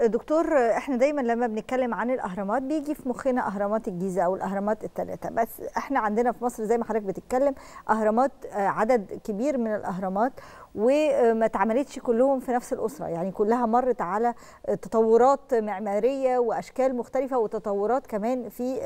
دكتور إحنا دايما لما بنتكلم عن الأهرامات بيجي في مخنا أهرامات الجيزة أو الأهرامات الثلاثه بس إحنا عندنا في مصر زي ما حضرتك بتتكلم أهرامات عدد كبير من الأهرامات. وما اتعملتش كلهم في نفس الأسرة. يعني كلها مرت على تطورات معمارية وأشكال مختلفة وتطورات كمان في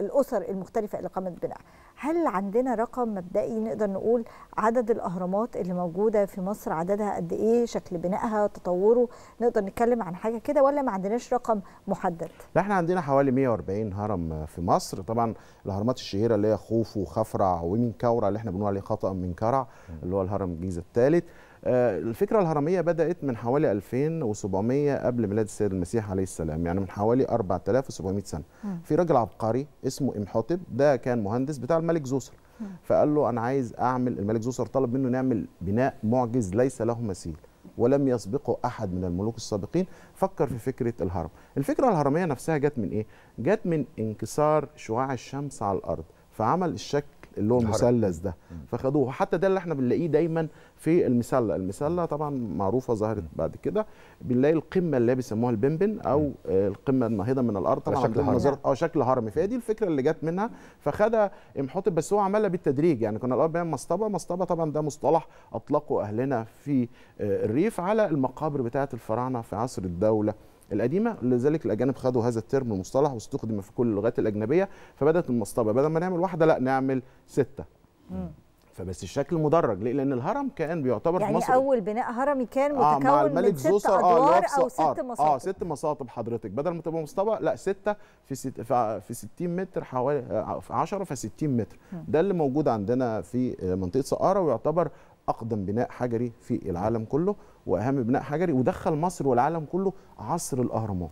الأسر المختلفة اللي قامت بنائها هل عندنا رقم مبدئي نقدر نقول عدد الأهرامات اللي موجودة في مصر عددها قد إيه شكل بنائها تطوره؟ نقدر نتكلم عن حاجة كده ولا ما عندناش رقم محدد؟ لا إحنا عندنا حوالي 140 هرم في مصر. طبعا الأهرامات الشهيرة اللي هي خوفو وخفرع ومنكورع اللي إحنا بنقول عليه خطأ منكرع اللي هو الهرم الجيزه الثالث الفكرة الهرمية بدأت من حوالي 2700 قبل ميلاد السيد المسيح عليه السلام يعني من حوالي 4700 سنة م. في راجل عبقري اسمه إمحوتب ده كان مهندس بتاع الملك زوسر م. فقال له أنا عايز أعمل الملك زوسر طلب منه نعمل بناء معجز ليس له مثيل ولم يسبقه أحد من الملوك السابقين فكر في فكرة الهرم الفكرة الهرمية نفسها جت من إيه؟ جت من انكسار شعاع الشمس على الأرض فعمل الشكل اللي هو المثلث ده. فخدوه. وحتى ده اللي إحنا بنلاقيه دايما في المسله المسله طبعا معروفة ظهرت بعد كده. بنلاقي القمة اللي بيسموها البنبن أو القمة الناهضه من الأرض طبعا شكل هرمي آه شكل هرمي فهي دي الفكرة اللي جت منها. فخدها امحوتب بس هو عملها بالتدريج. يعني كنا الأول بنعمل مسطبه مسطبه طبعا ده مصطلح أطلقه أهلنا في الريف على المقابر بتاعة الفراعنة في عصر الدولة. القديمة لذلك الأجانب خدوا هذا الترم المصطلح واستخدم في كل اللغات الأجنبية فبدأت المصطبة بدل ما نعمل واحدة لأ نعمل ستة مم. فبس الشكل مدرج ليه؟ لأن الهرم كان بيعتبر يعني في مصر أول بناء هرمي كان متكون آه من ست أدوار أو ست مصاطب آه ست مصاطب حضرتك بدل ما تبقى مصطبة لأ ستة في ست في 60 متر حوالي 10 في 60 متر. ده اللي موجود عندنا في منطقة سقارة ويعتبر أقدم بناء حجري في العالم كله وأهم بناء حجري ودخل مصر والعالم كله عصر الأهرامات.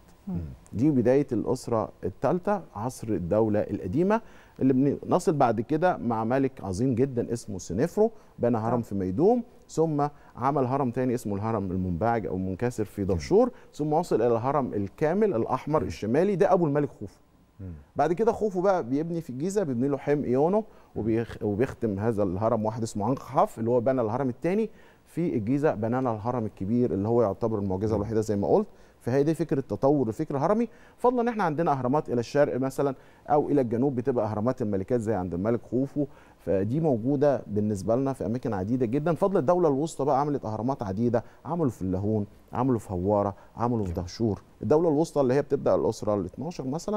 دي بداية الأسرة الثالثة عصر الدولة القديمة اللي بنصل بعد كده مع ملك عظيم جدا اسمه سنفرو بنى هرم في ميدوم ثم عمل هرم تاني اسمه الهرم المنبعج أو المنكسر في دهشور ثم وصل إلى الهرم الكامل الأحمر الشمالي ده أبو الملك خوفو. بعد كده خوفو بقى بيبني في الجيزة بيبني له حم ايونو وبيخ وبيختم هذا الهرم واحد اسمه عنقحف اللي هو بنى الهرم الثاني في الجيزة بنانا الهرم الكبير اللي هو يعتبر المعجزة الوحيدة زي ما قلت. فهي دي فكرة تطور الفكر الهرمي فضلا ان إحنا عندنا أهرامات إلى الشرق مثلا أو إلى الجنوب بتبقى أهرامات الملكات زي عند الملك خوفو. فدي موجودة بالنسبة لنا في أماكن عديدة جدا. فضل الدولة الوسطى بقى عملت أهرامات عديدة عملوا في اللاهون عملوا في هوارة عملوا في دهشور. الدولة الوسطى اللي هي بتبدأ الأسرة ال 12 مثلا